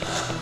you